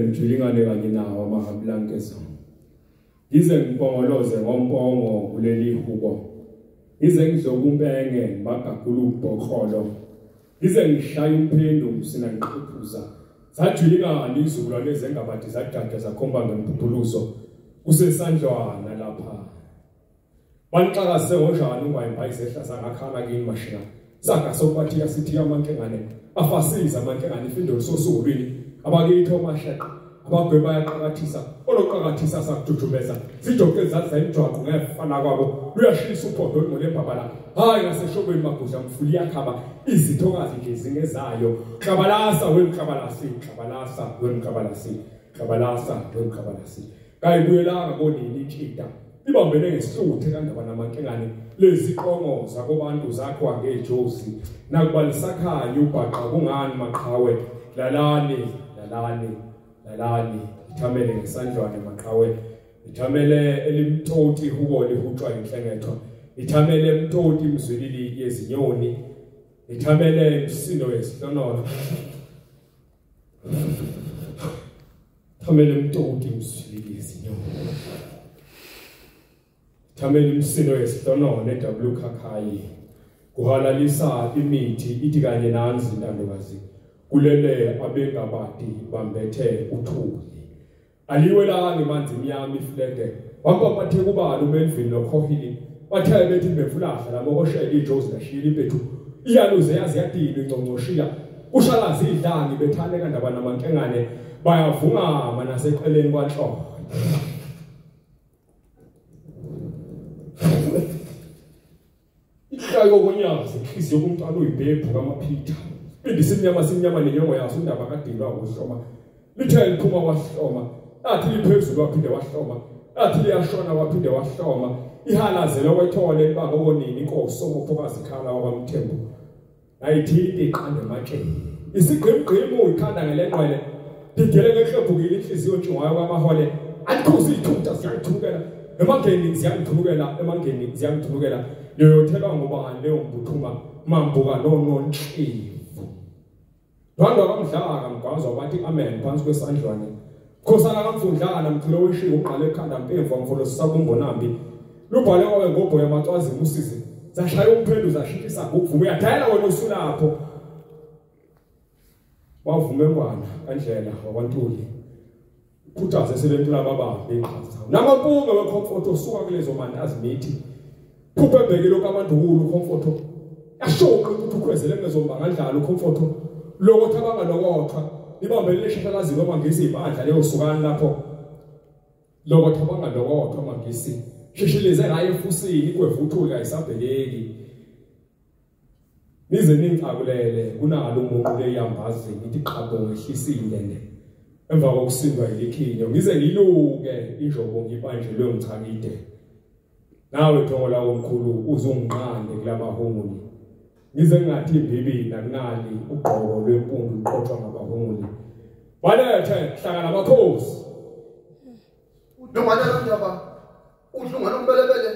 ngijulingane kanye nawo amahablankezo ngize ngipongoloze ngompongo kuleli hubo. Ngize ngidlokumpenge ngibagagula ubhokholo ngize ngishaye umphendu sina ngiqhuphuza sajulingana izukulwane ezengabadi zadada zakhomba ngemphuphuluzo kusesandlwana lapha. Banixakase ngonjani ungayimba izehla sangakhala kini mashina. Saga sokubathi asithi amankengane afasiza amankengane ifindolo sosukulwini abakithi omashaqo abagwe bayaqakathisa oloqakathisa sakujujumeza zijoke zaza imjwaqo ngefana kwabo. Luyashisa uphondo olungole ebhabala hayi ngaseshobeni magudla mfuli yakhaba izithokazi nje zingezayo. Klabalasa wemklabalasi klabalasa wemklabalasi klabalasa wemklabalasi kayibuyelanga konini intshita ibambene ngesihluthe kandaba namankengane. Lezi qongo zakobantu zakho ngejozi. Nakuba lisakhanya ubhaqa kungani maqhawe? Lalani. Lalani lalani ithamele ngesandlwane maqhawe. Ithamele elimtoti hubo lihutshwa inhlengethwa ithamele emtoti imzwilili yezinyoni. Ithamele imsino yesihlonolo. Thamele emtoti imzwilili yezinyoni. Thamela imsino yesihlonolo eWKKI kuhalalisa imithi ithi kanye nanzi intandokazi kulele abengabadi bambethe uthuli. Aliwelanga emanzini yami iflege wamba bathe kubani uMelvin noKhohili bathe bethi befulahla lamokoshela iJozi lashila impethu iyaluze yazi yadini ingcongcoshila kushalazi idlangi bethane kandaba namankengane bayavungama naseqeleni kwanhloko. Ihlayo konyazi inhliziyo kumntwana uyibhebhu kaMaphitha. Bindi simnyama nenyongo yaso indaba kadilwa ngohloma. Lithe liphuma wahloma. Athi liphezulu waphinde wahloma. Athi liyashona waphinde wahloma. Ihalazela kwethole libanga okonini inkosi omophokazi khala wakwamthembu. Ayithinte iqande ematsheni. Isigqimgqimo uyikhanda ngelenqwele. Digele ngehlebhukile inhliziyo ntshungayo kwamahole. Alikhuzi ithutha siyayithukela. Emangeni ziyangithukela, emangeni ziyangithukela. Leyothelwa ngubani leyo mbuthuma mambuka nonontlivu. Lwanda kamdlaka mgwazo bathi amen phansi kwesandlwane. Khosana kamfundlana mkhilo weshiwo uqale ekhanda mpemvu amfolo sisakumbonambi. Lubhale kwawe ngobho yamacwazi musizi. Zashaya umphendu zashikisa ngokuvuma uyadayela wena usulapho. Wavume ngwana kandlela wakwantuli. Khuthaze sebentula babambe iqhaza. Namampunga wecomfort osuka kulezo mandazi mithi. Phuphe ebhekile kaMandukulu comfort. Ashoqa ukuthi ukhwezele ngezomba ngandlala ucomfort. Lokho thabanga lokhothwa. Ibambe leshaka lazi noma ngisi ibandla leyo sukani lapho. Lokho thabanga lokhothwa mangisi. Sheshileze ngaye efusini igwevuthuli ayisabhekeki. Nize ningicakulele kunalo umuntu leyambazi ngithi qhabo ngehlisile ne. Emva kokusindwa ilikhinyo ngize ngiluke injobo ngibanjelwe ngichakide. nawe thola omkhulu uzungiqande kulamahunguli ngize ngathi imbibila kunali ugqoko lwempundu uqotshwa ngabaholi. Walethe hlangana abakhosi udlungane lomndaba udlungane umbelebele